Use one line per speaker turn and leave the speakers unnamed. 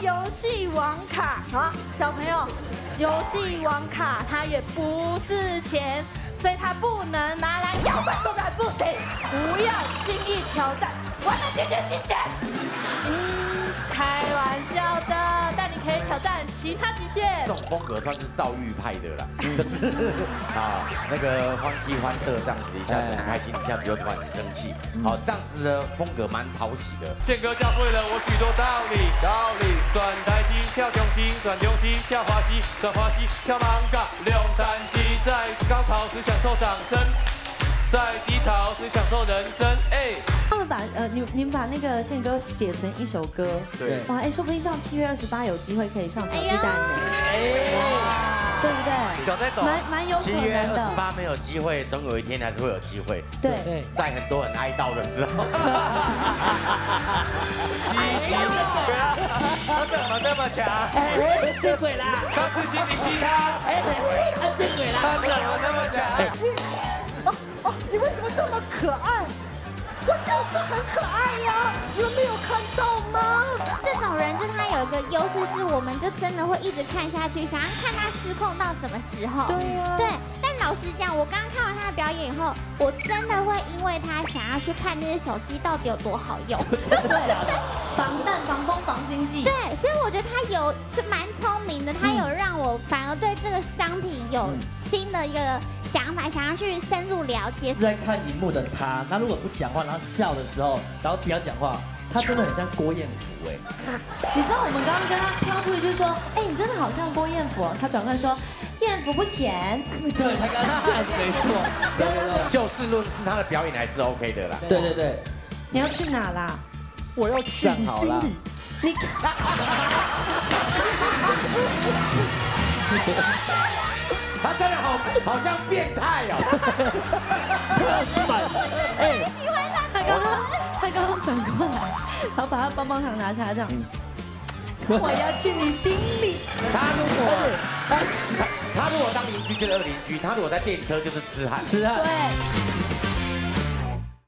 游戏王卡啊，小朋友，游戏王卡它也不是钱，所以它不能拿来摇摆动感不行，不要轻易挑战玩的极限极限。
风格算是躁郁派的啦，就是啊那个欢喜欢乐这样子，一下子很开心，一下子又突然很生气，好这样子的风格蛮讨喜的。
宪哥教会了我许多道理，道理转台机跳中心，转中心跳华西，转华西跳芒嘎，两三七在高潮时享受掌声，在低潮时享受人生。哎，
他们把呃，你你们把那个宪歌写成一首歌，
对
哇，哎，说不定这样七月二十八有机会可以上小鸡蛋呢，对不对？
脚在抖。
蛮蛮有可
七月二十
能的，
八没有机会，总有一天还是会有机会，
对。
对，
在很多人哀悼的时候。
对啊，他怎么这么强？
哎，见鬼啦！
他是心灵鸡汤，
哎，他见鬼
他
啦！
怎么那么强？
哦哦，你为什么这么可爱？我就是很可爱呀、你们没有看到吗？
这种人就他有一个优势，是我们就真的会一直看下去，想要看他失控到什么时候。
对呀
对，但老实讲，我刚刚看完他的表演以后，我真的会因为他想要去看那些手机到底有多好用。
防弹、防风、防心剂。
对，所以我觉得他有就蛮聪明的，他有让我反有新的一个想法，想要去深入了解
是。在看荧幕的他，那如果不讲话，然后笑的时候，然后不要讲话，他真的很像郭彦甫哎。
你知道我们刚刚跟他飘出一句说，哎，你真的好像郭彦甫哦，他转过来说，彦甫不浅。
对，他刚刚没错，对对对
就事论事，他的表演还是 OK 的啦。
对对对，
你要去哪啦？
我要去
站好了。
你
他真的好好像变态哦。
哎，
喜欢他
他刚刚他刚刚转过来，然后把他棒棒糖拿下来，这样。我要去你心里。
他如果他他如果当邻居就是二邻居，他如果在电车就是痴汉。
痴汉！
对，